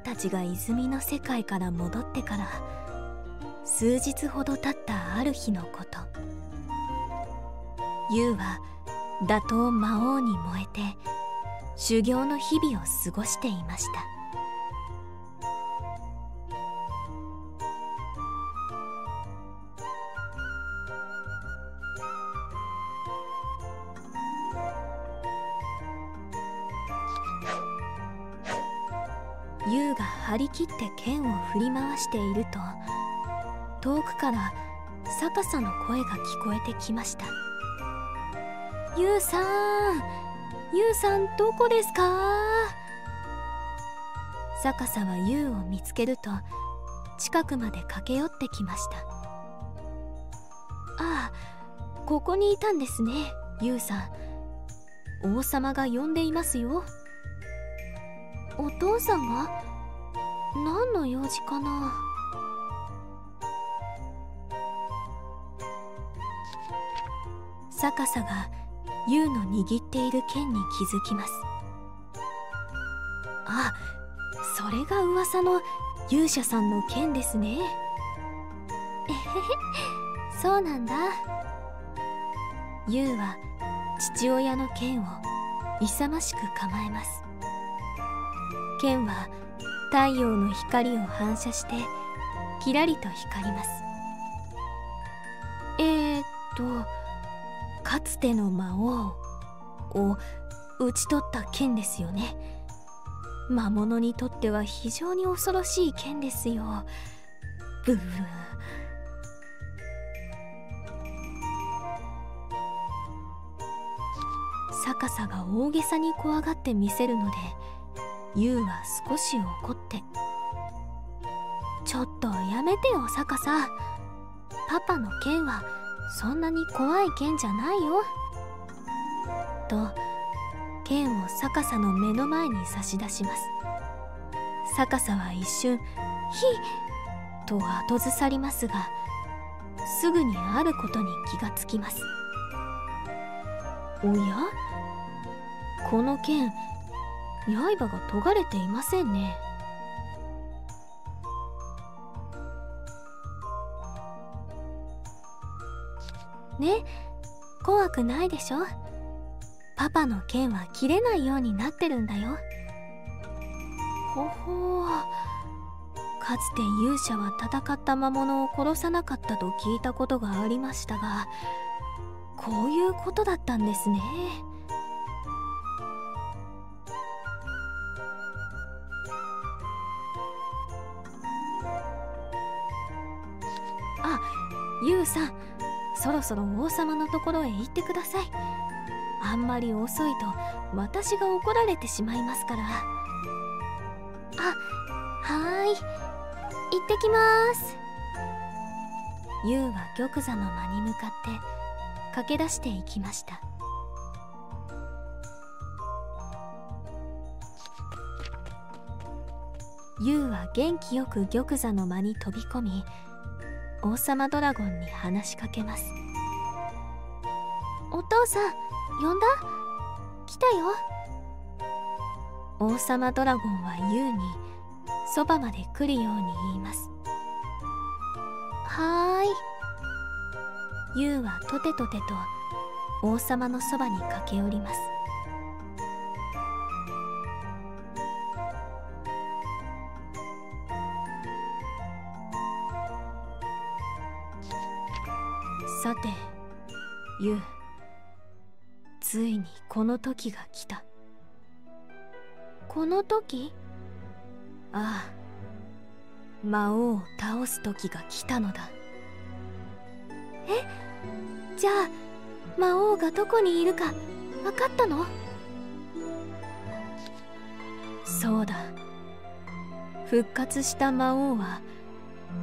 たちが泉の世界から戻ってから数日ほど経ったある日のこと。ユウは打倒魔王に燃えて修行の日々を過ごしていました。て剣を振り回していると遠くから逆さの声が聞こえてきましたユウさんユウさんどこですか？逆さはユウを見つけると近くまで駆け寄ってきましたああここにいたんですねユウさん。王様が呼んでいますよ。お父さんが？何の用事かな？逆さがユウの握っている剣に気づきます。あそれが噂の勇者さんの剣ですね。えへへそうなんだ。ユウは父親の剣を勇ましく構えます。剣は太陽の光を反射してキラリと光ります。えー、っとかつての魔王を討ち取った剣ですよね。魔物にとっては非常に恐ろしい剣ですよ。ブー逆さが大げさに怖がって見せるのでユウは少し怒っ「やめてよ逆さ。パパの剣はそんなに怖い剣じゃないよ」と剣を逆さの目の前に差し出します。逆さは一瞬「ひ」と後ずさりますがすぐにあることに気がつきます。おや？この剣刃が研がれていませんね。ね。怖くないでしょ？パパの剣は切れないようになってるんだよ。ほほうかつて勇者は戦った魔物を殺さなかったと聞いたことがありましたがこういうことだったんですね。あユウさん。そろそろ王様のところへ行ってください。あんまり遅いと私が怒られてしまいますから。あはーい。行ってきます。ユウは玉座の間に向かって駆け出していきました。ユウは元気よく玉座の間に飛び込み王様ドラゴンに話しかけます。お父さん呼んだ？来たよ。王様ドラゴンはユウにそばまで来るように言います。はーい。ユウはとてとてと王様のそばに駆け寄ります。さてユウついにこの時が来た。この時？ああ魔王を倒す時が来たのだ。え？じゃあ魔王がどこにいるか分かったの？そうだ。復活した魔王は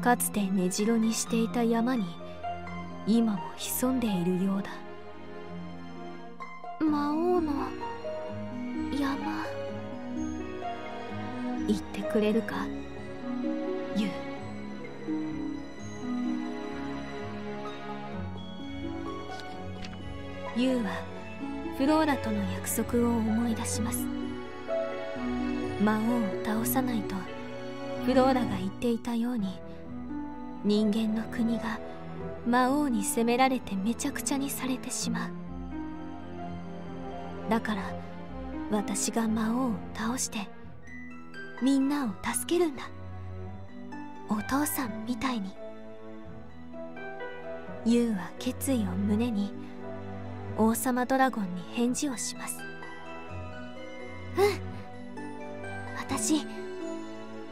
かつて根城にしていた山に今も潜んでいるようだ。魔王の山。言ってくれるか？ユウユウはフローラとの約束を思い出します。魔王を倒さないとフローラが言っていたように人間の国が魔王に責められてめちゃくちゃにされてしまう。だから私が魔王を倒してみんなを助けるんだ。お父さんみたいに。ユウは決意を胸に王様ドラゴンに返事をします。うん。私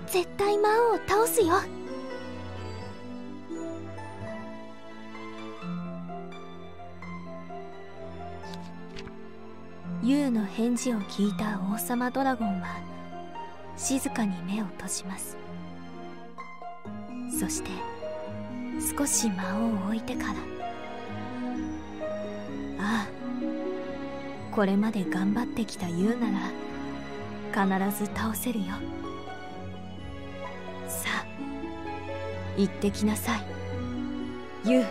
絶対魔王を倒すよ。ユウの返事を聞いた王様ドラゴンは静かに目を閉じます。そして少し間を置いてからああこれまで頑張ってきたユウなら必ず倒せるよ。さあ行ってきなさい。ユウ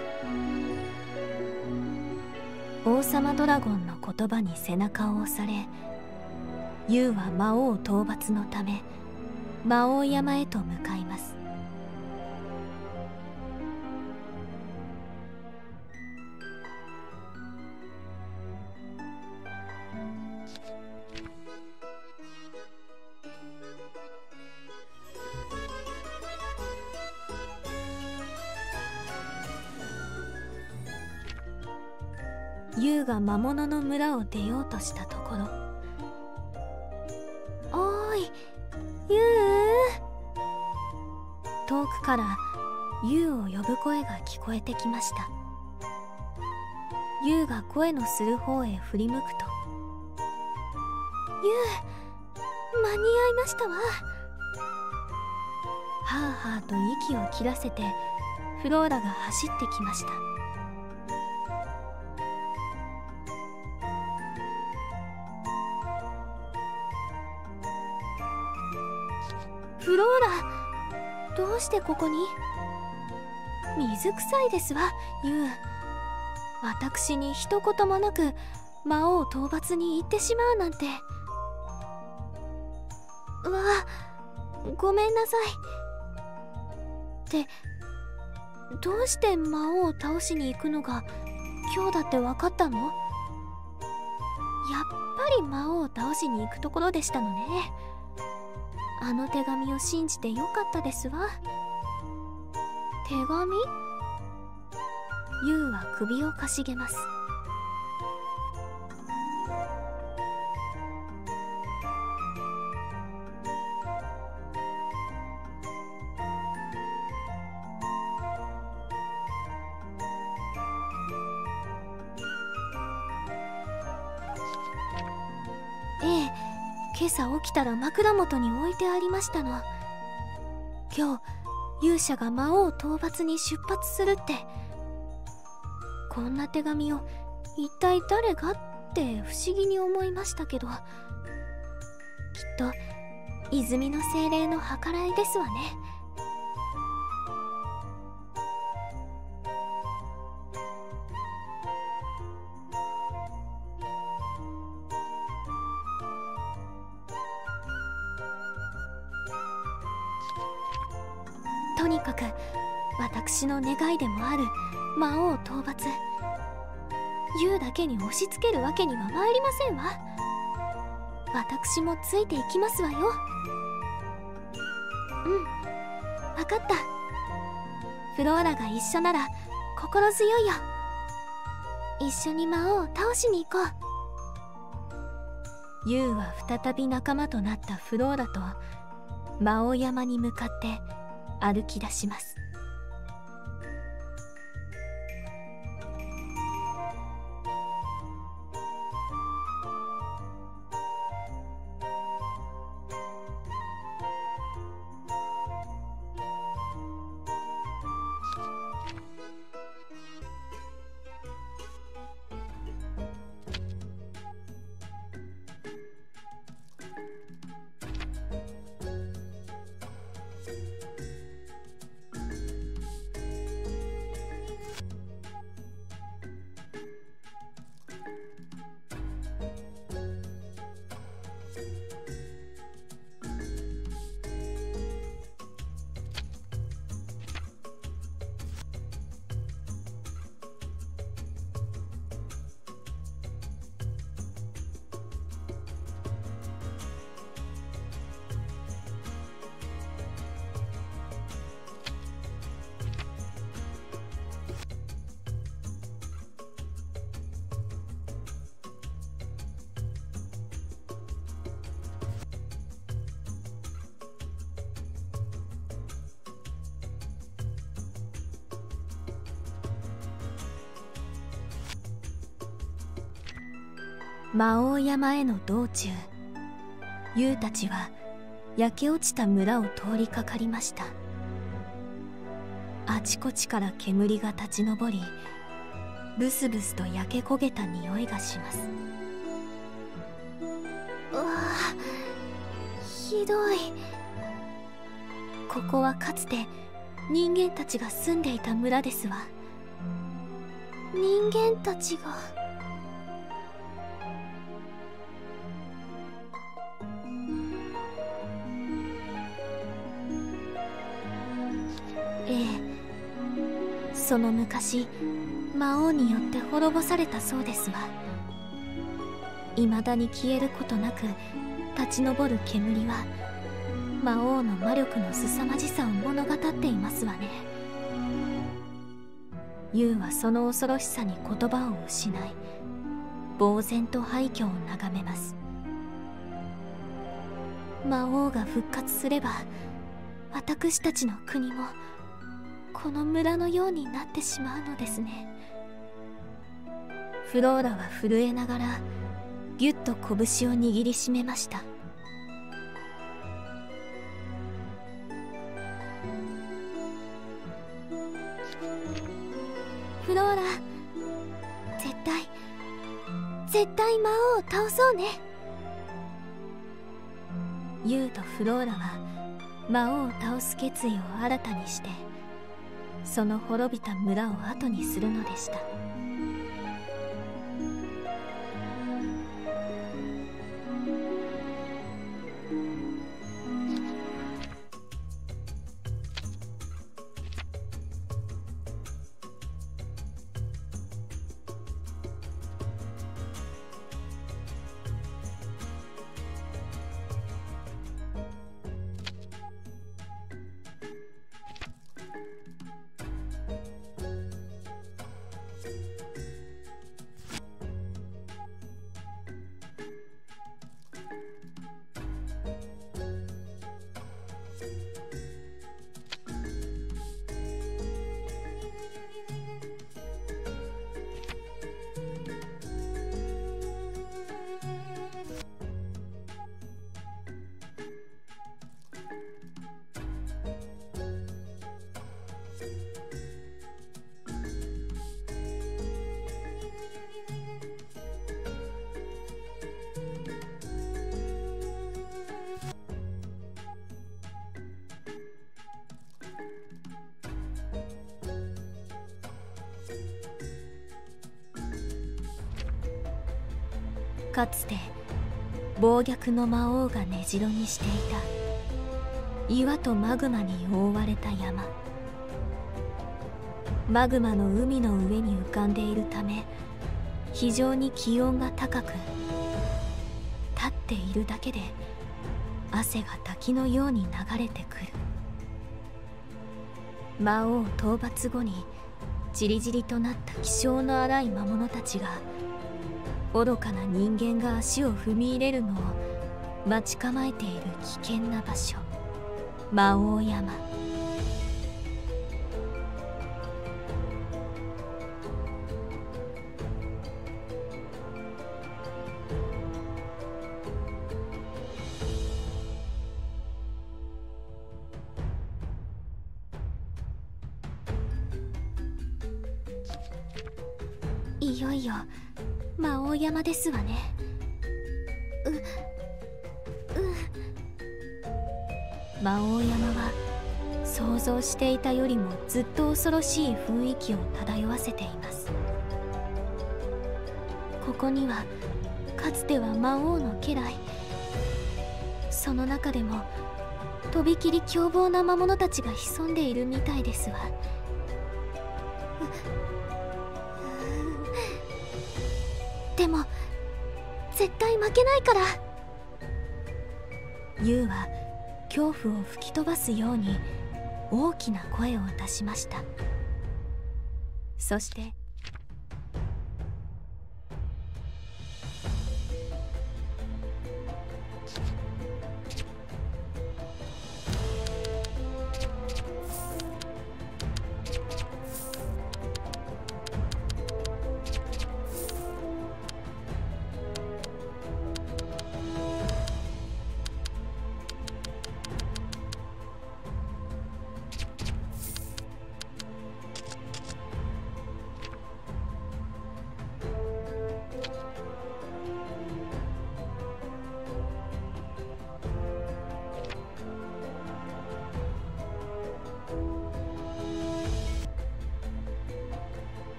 王様ドラゴンの言葉に背中を押されユウは魔王討伐のため魔王山へと向かいます。が魔物の村を出ようとしたところ。おーいユウ遠くからユウを呼ぶ声が聞こえてきました。ユウが声のする方へ振り向くとユウ間に合いましたわ。はあはあと息を切らせてフローラが走ってきました。してここに。水臭いですわユウ。私に一言もなく魔王討伐に行ってしまうなんて。うわごめんなさい。ってどうして魔王を倒しに行くのが今日だって分かったの？やっぱり魔王を倒しに行くところでしたのね。あの手紙を信じてよかったですわ。手紙？ユウは首をかしげます。たら枕元に置いてありましたの。今日勇者が魔王討伐に出発するって。こんな手紙を一体誰がって不思議に思いましたけど。きっと泉の精霊の計らいですわね。魔王討伐。ユウだけに押し付けるわけには参りませんわ。私もついていきますわよ。うん。分かった。フローラが一緒なら心強いよ。一緒に魔王を倒しに行こう。ユウは再び仲間となったフローラと魔王山に向かって歩き出します。魔王山への道中ユウたちは焼け落ちた村を通りかかりました。あちこちから煙が立ち上りブスブスと焼け焦げた匂いがします。うわひどい。ここはかつて人間たちが住んでいた村ですわ。人間たちがその昔魔王によって滅ぼされたそうですわ。未だに消えることなく立ち上る煙は魔王の魔力の凄まじさを物語っていますわね。ユウはその恐ろしさに言葉を失い呆然と廃墟を眺めます。魔王が復活すれば私たちの国もこの村のようになってしまうのですね。フローラは震えながらぎゅっと拳を握りしめました。フローラ絶対絶対魔王を倒そうね。ユウとフローラは魔王を倒す決意を新たにして。その滅びた村を後にするのでした。かつて暴虐の魔王が根城にしていた。岩とマグマに覆われた山。マグマの海の上に浮かんでいるため非常に気温が高く立っているだけで汗が滝のように流れてくる。魔王討伐後にちりぢりとなった気性の荒い魔物たちが愚かな人間が足を踏み入れるのを待ち構えている危険な場所。魔王山。恐ろしい雰囲気を漂わせています。ここにはかつては魔王の家来その中でもとびきり凶暴な魔物たちが潜んでいるみたいですわ。でも絶対負けないから。ユウは恐怖を吹き飛ばすように大きな声を出しました。そして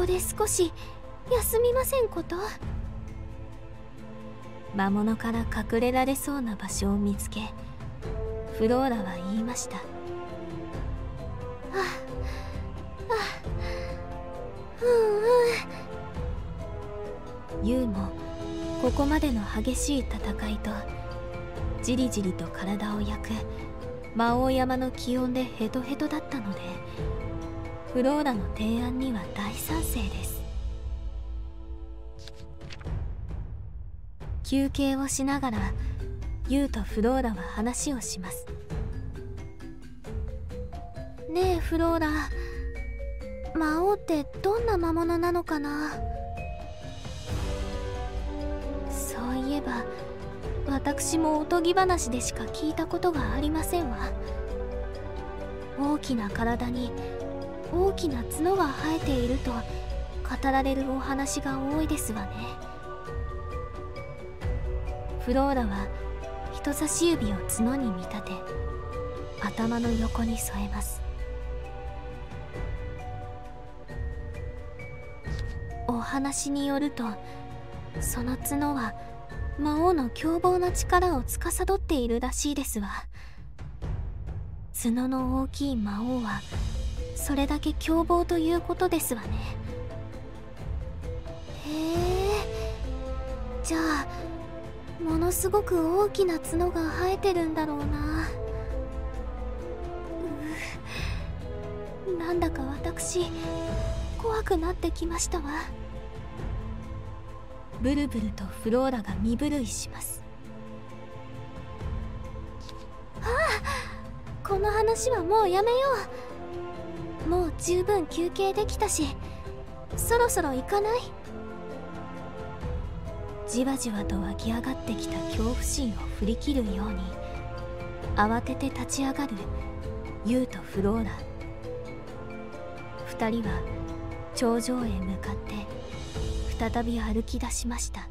ここで少し休みませんこと？魔物から隠れられそうな場所を見つけフローラは言いました。ああうんうん。ユウもここまでの激しい戦いとじりじりと体を焼く魔王山の気温でヘトヘトだったのでフローラの提案には大賛成です。休憩をしながらユウとフローラは話をします。ねえフローラ魔王ってどんな魔物なのかな？そういえば私もおとぎ話でしか聞いたことがありませんわ。大きな体に大きな角が生えていると語られるお話が多いですわね。フローラは人差し指を角に見立て頭の横に添えます。お話によるとその角は魔王の凶暴な力を司っているらしいですわ。角の大きい魔王はそれだけ凶暴ということですわね。へえ。じゃあものすごく大きな角が生えてるんだろうな。うなんだか私怖くなってきましたわ。ブルブルとフローラが身震いします。ああこの話はもうやめよう。もう十分休憩できたしそろそろ行かない？じわじわと湧き上がってきた恐怖心を振り切るように慌てて立ち上がるユウとフローラ。二人は頂上へ向かって再び歩き出しました。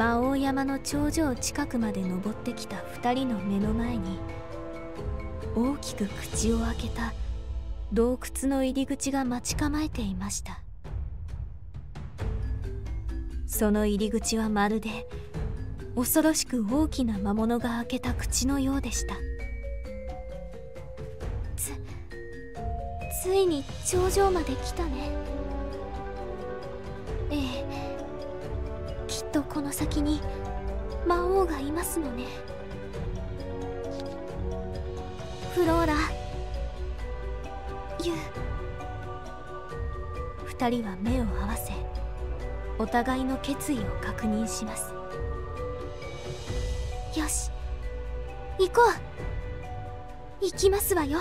魔王山の頂上近くまで登ってきた2人の目の前に大きく口を開けた洞窟の入り口が待ち構えていました。その入り口はまるで恐ろしく大きな魔物が開けた口のようでした。つついに頂上まで来たね。の先に魔王がいますのね。フローラユウ。二人は目を合わせお互いの決意を確認します。よし行こう。行きますわよ。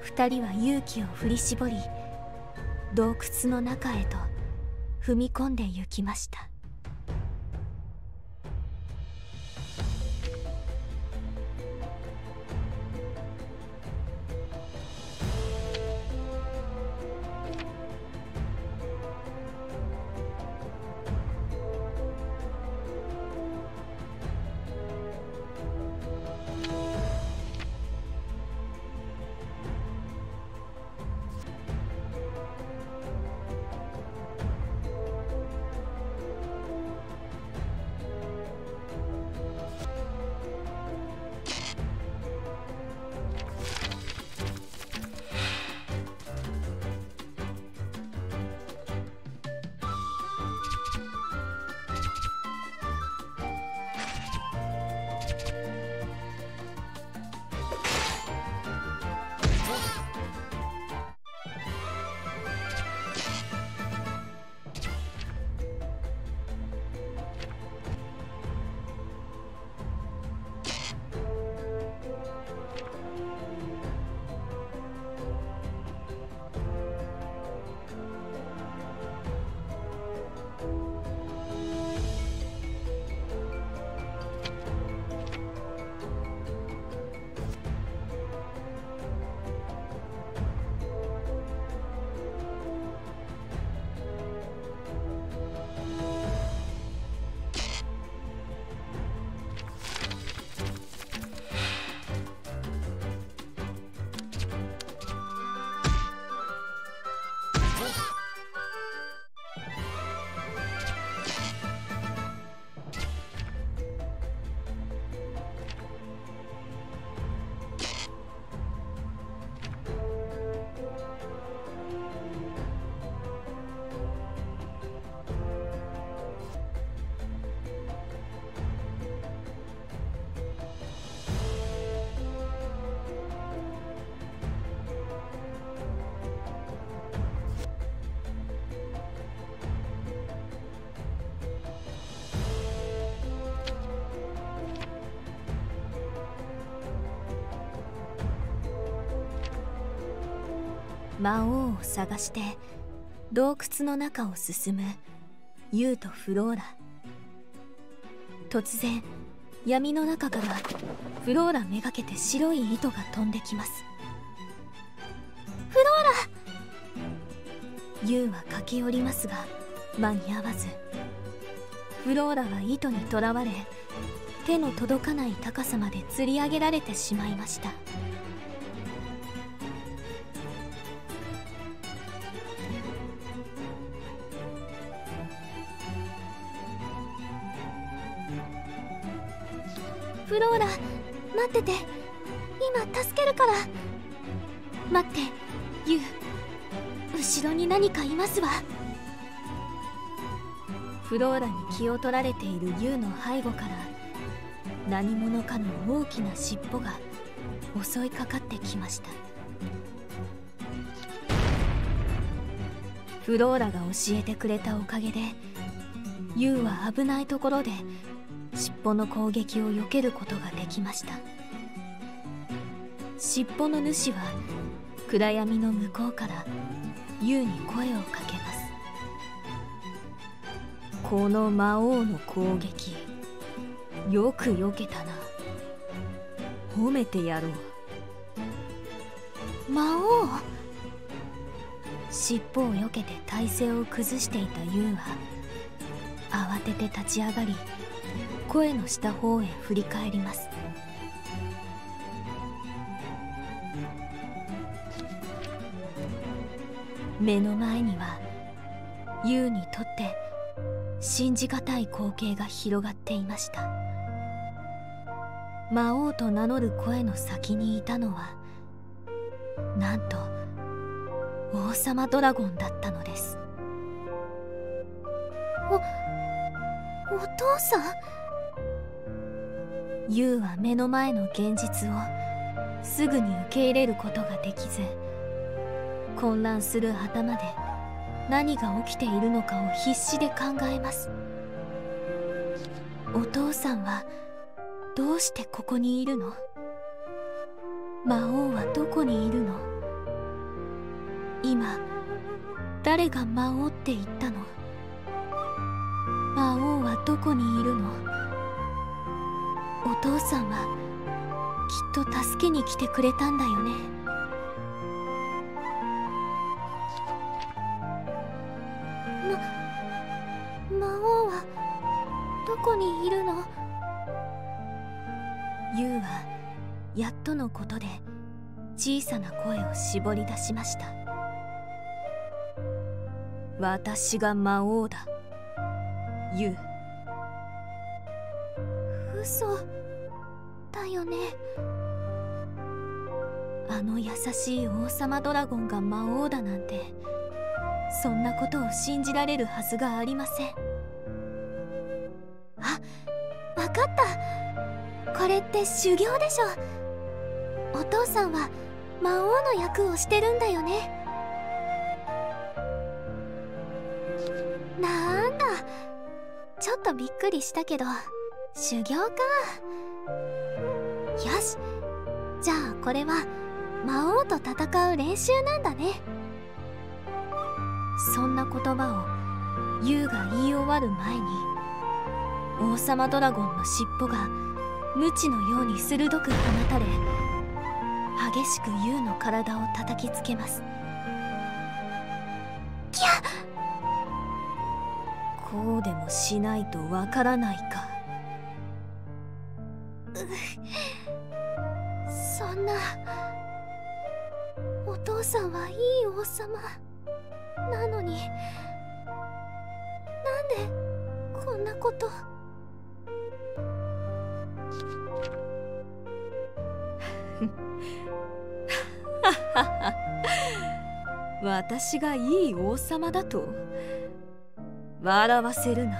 二人は勇気を振り絞り洞窟の中へと踏み込んで行きました。魔王を探して洞窟の中を進む。ユウとフローラ。突然闇の中からフローラめがけて白い糸が飛んできます。フローラ！ユウは駆け寄りますが間に合わず。フローラは糸にとらわれ手の届かない高さまで吊り上げられてしまいました。ローラ待ってて。今助けるから。待ってユウ。後ろに何かいますわ。フローラに気を取られているユウの背後から何者かの大きな尻尾が襲いかかってきました。フローラが教えてくれたおかげでユウは危ないところで尻尾の攻撃を避けることができました。尻尾の主は暗闇の向こうから優に声をかけます。この魔王の攻撃よく避けたな。褒めてやろう。魔王？尻尾を避けて体勢を崩していた優は慌てて立ち上がり声のした方へ振り返ります。目の前には優にとって信じがたい光景が広がっていました。魔王と名乗る声の先にいたのはなんと王様ドラゴンだったのです。おお父さん？優は目の前の現実をすぐに受け入れることができず混乱する頭で何が起きているのかを必死で考えます。お父さんはどうしてここにいるの？魔王はどこにいるの？今誰が魔王って言ったの？魔王はどこにいるの？お父さんはきっと助けに来てくれたんだよね。ま魔王はどこにいるの？ユウはやっとのことで小さな声を絞り出しました。私が魔王だ。ユウ嘘。だよね。あの優しい王様ドラゴンが魔王だなんてそんなことを信じられるはずがありません。あわかった。これって修行でしょ。お父さんは魔王の役をしてるんだよね。なんだ。ちょっとびっくりしたけど。修行か。よし。じゃあこれは魔王と戦う練習なんだね。そんな言葉をユウが言い終わる前に王様ドラゴンの尻尾が鞭のように鋭く放たれ激しくユウの体を叩きつけます。キャこうでもしないとわからないか。様。なのになんでこんなこと。私がいい王様だと笑わせるな。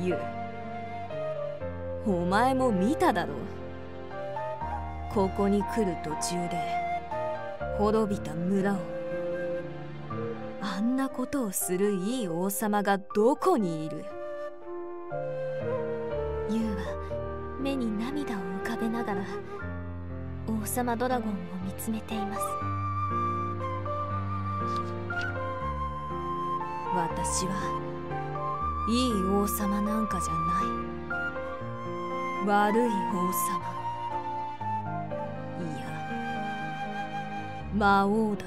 ユウお前も見ただろう。ここに来る途中で滅びた村を。あんなことをするいい王様がどこにいる？ユウは目に涙を浮かべながら王様ドラゴンを見つめています。私はいい王様なんかじゃない。悪い王様。いや魔王だ。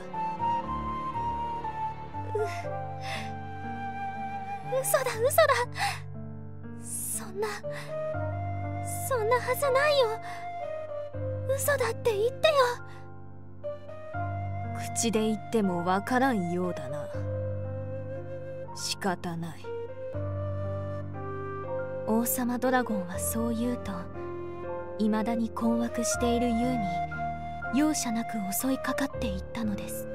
嘘だ嘘だ。そんなそんなはずないよ。嘘だって言ってよ。口で言ってもわからんようだな。仕方ない。王様ドラゴンはそう言うと未だに困惑しているユウに容赦なく襲いかかっていったのです。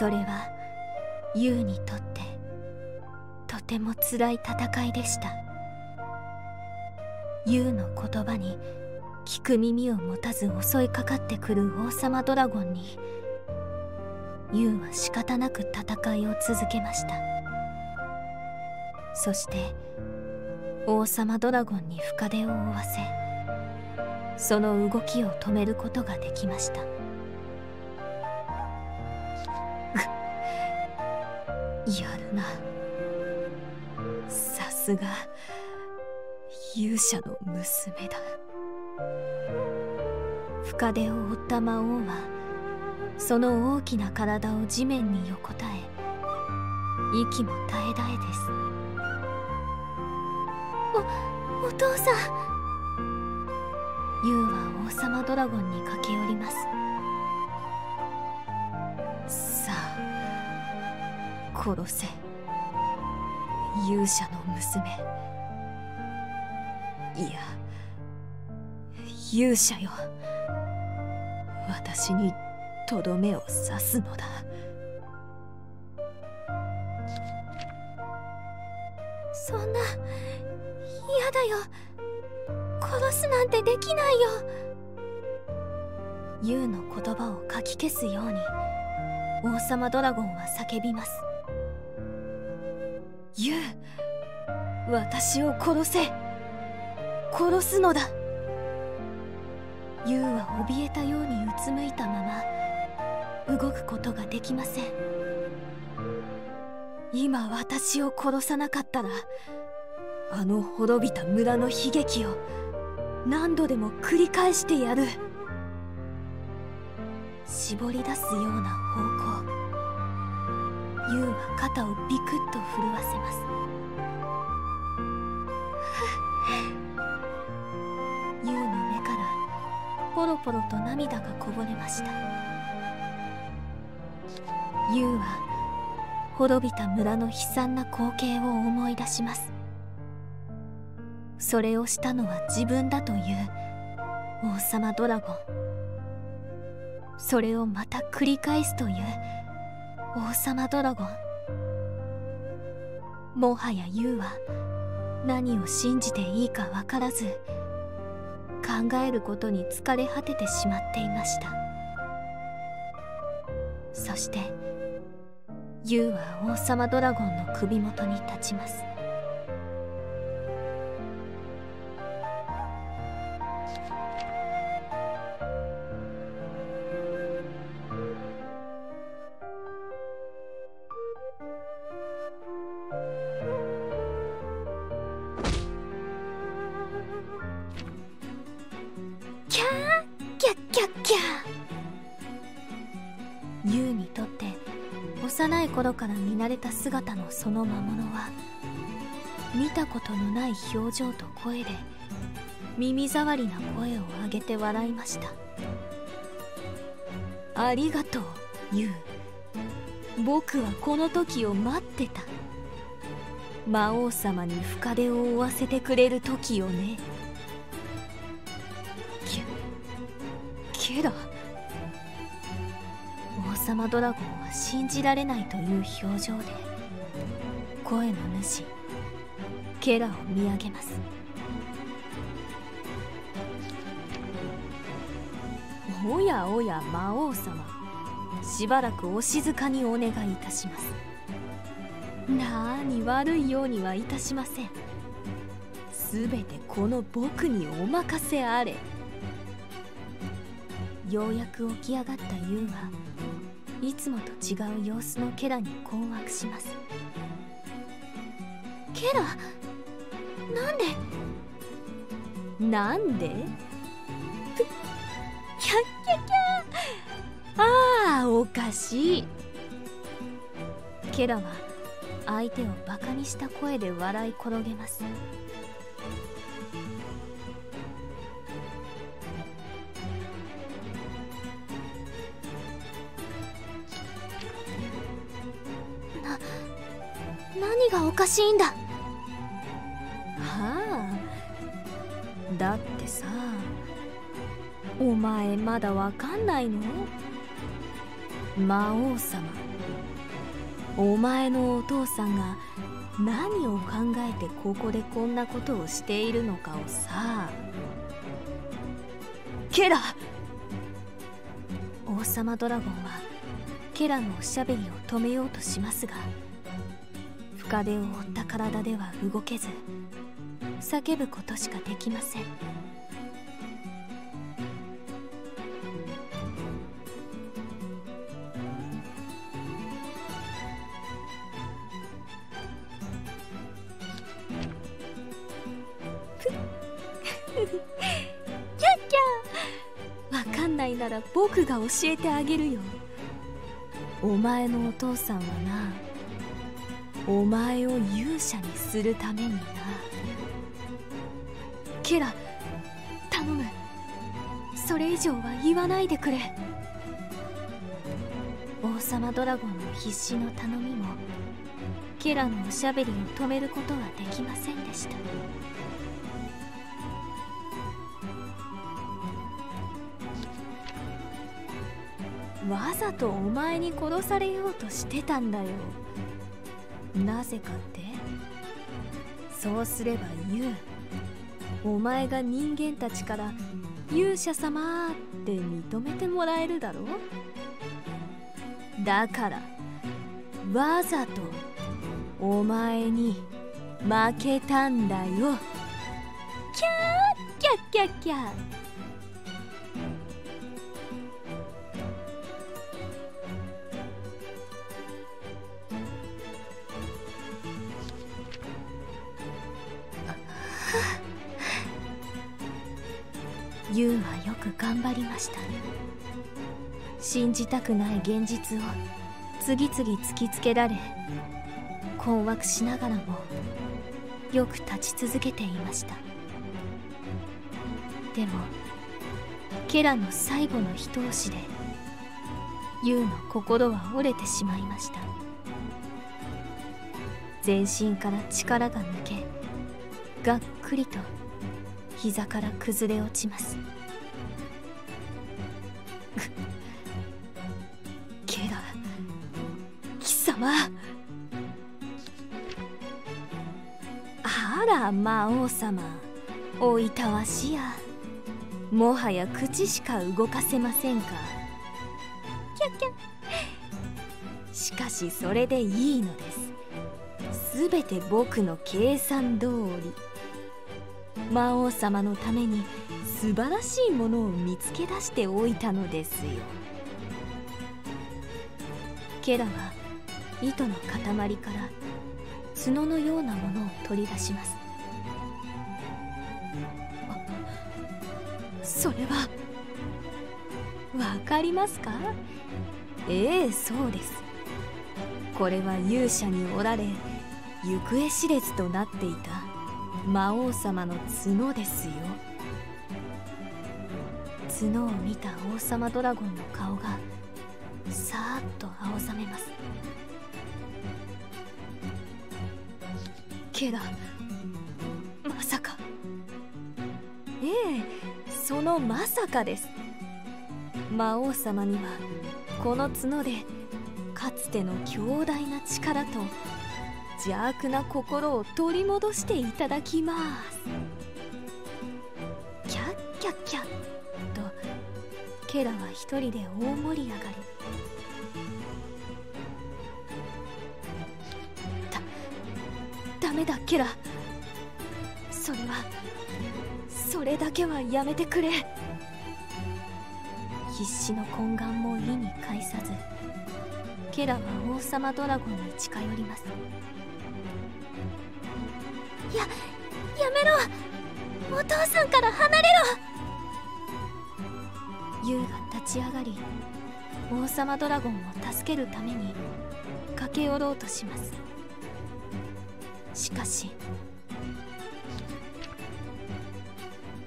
それはユウにとってとても辛い戦いでした。ユウの言葉に聞く耳を持たず襲いかかってくる王様ドラゴンにユウは仕方なく戦いを続けました。そして王様ドラゴンに深手を負わせその動きを止めることができました。すが勇者の娘だ。深手を負った魔王はその大きな体を地面に横たえ息も絶え絶えです。おお父さん。ユウは王様ドラゴンに駆け寄ります。さあ殺せ。勇者の娘。いや勇者よ。私にとどめを刺すのだ。そんな嫌だよ。殺すなんてできないよ。優の言葉をかき消すように王様ドラゴンは叫びます。ユウ私を殺せ。殺すのだ。ユウは怯えたようにうつむいたまま動くことができません。今私を殺さなかったらあの滅びた村の悲劇を何度でも繰り返してやる。絞り出すような方向。ユウは肩をビクッと震わせます。ユウの目からポロポロと涙がこぼれました。ユウは滅びた村の悲惨な光景を思い出します。それをしたのは自分だという王様ドラゴン。それをまた繰り返すという王様ドラゴン。もはやユウは何を信じていいか分からず考えることに疲れ果ててしまっていました。そしてユウは王様ドラゴンの首元に立ちます。頃から見慣れた姿のその魔物は見たことのない表情と声で耳障りな声を上げて笑いました。ありがとうユウ。僕はこの時を待ってた。魔王様に深手を負わせてくれる時をね。王様ドラゴンは信じられないという表情で声の主ケラを見上げます。おやおや魔王様しばらくお静かにお願いいたします。なーに悪いようにはいたしません。すべてこの僕にお任せあれ。ようやく起き上がったユウはいつもと違う様子のケラに困惑します。ケラ？なんで？なんで？キャッキャキャああおかしい。ケラは相手をバカにした声で笑い転げます。がおかしいんだ？はあ。だってさお前まだわかんないの？魔王様。お前のお父さんが何を考えてここでこんなことをしているのかをさ。ケラ！王様ドラゴンはケラのおしゃべりを止めようとしますが深手を負った体では動けず叫ぶことしかできません。キャッキャわかんないなら僕が教えてあげるよ。お前のお父さんはなお前を勇者にするためにな。ケラ頼む。それ以上は言わないでくれ。王様ドラゴンの必死の頼みもケラのおしゃべりを止めることはできませんでした。わざとお前に殺されようとしてたんだよ。なぜかって？そうすれば言う。お前が人間たちから勇者様って認めてもらえるだろ？だからわざとお前に負けたんだよ。キャーキャッキャッキャッユウはよく頑張りました信じたくない現実を次々突きつけられ困惑しながらもよく立ち続けていました。でもケラの最後の一押しでユウの心は折れてしまいました。全身から力が抜けがっくりと膝から崩れ落ちます。ケラ貴様。あら魔王様。おいたわしや。もはや口しか動かせませんか。キャキャしかしそれでいいのです。すべて僕の計算通り。魔王様のために素晴らしいものを見つけ出しておいたのですよ。ケラは糸の塊から角のようなものを取り出します。それはわかりますか？ええそうです。これは勇者におられ行方知れずとなっていた。魔王様の角ですよ。角を見た王様ドラゴンの顔がさーっと青ざめます。けらまさか。ええそのまさかです。魔王様にはこの角でかつての強大な力と邪悪な心を取り戻していただきます。キャッキャッキャッ。とケラは一人で大盛り上がり。だダメだケラ。それはそれだけはやめてくれ。必死の懇願も意に介さずケラは王様ドラゴンに近寄ります。ややめろ。お父さんから離れろ。ユウが立ち上がり王様ドラゴンを助けるために駆け寄ろうとします。しかし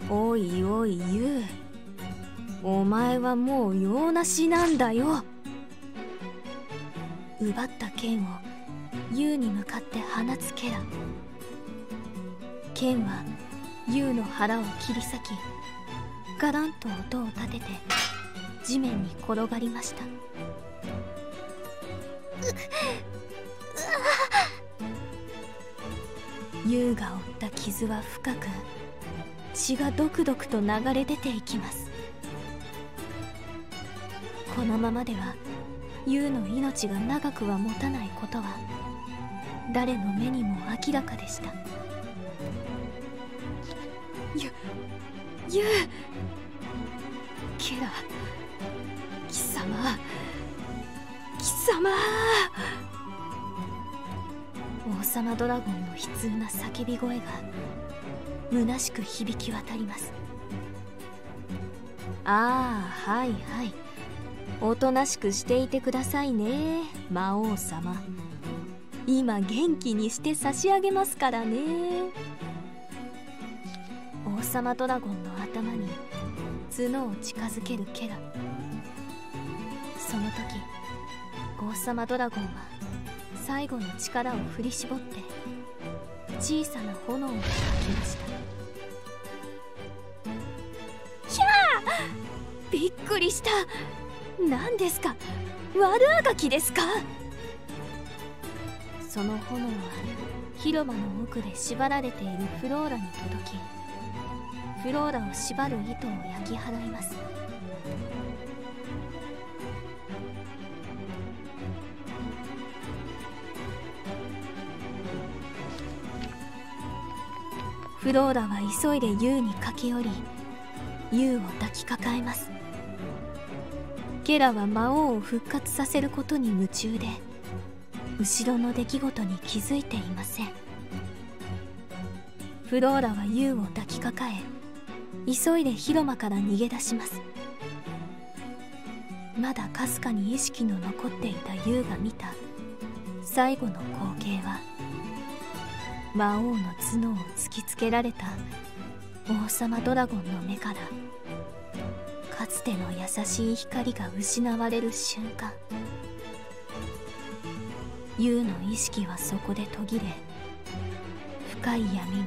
おいおいユウお前はもう用なしなんだよ。奪った剣をユウに向かって放つケラ剣はユウの腹を切り裂きガランと音を立てて地面に転がりました。ユウが負った傷は深く血がドクドクと流れ出ていきます。このままではユウの命が長くは持たないことは誰の目にも明らかでした。ゆユウケラ貴様貴様王様ドラゴンの悲痛な叫び声が虚しく響き渡ります。ああはいはい。おとなしくしていてくださいね魔王様。今元気にして差し上げますからね。様ドラゴンの頭に角を近づけるケラその時王様ドラゴンは最後の力を振り絞って小さな炎を吐きました。キャー！びっくりした。何ですか？悪あがきですか？その炎は広間の奥で縛られているフローラに届きフローラを縛る糸を焼き払います。フローラは急いでユウに駆け寄りユウを抱きかかえます。ケラは魔王を復活させることに夢中で後ろの出来事に気づいていません。フローラはユウを抱きかかえ急いで広間から逃げ出します。まだかすかに意識の残っていたユウが見た。最後の光景は魔王の角を突きつけられた王様ドラゴンの目からかつての優しい光が失われる瞬間。ユウの意識はそこで途切れ深い闇に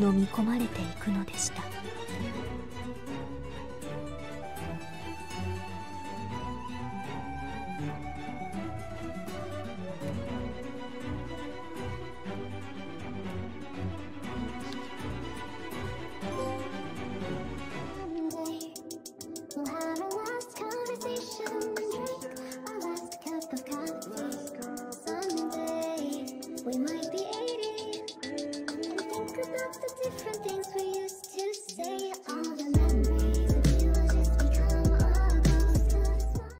飲み込まれていくのでした。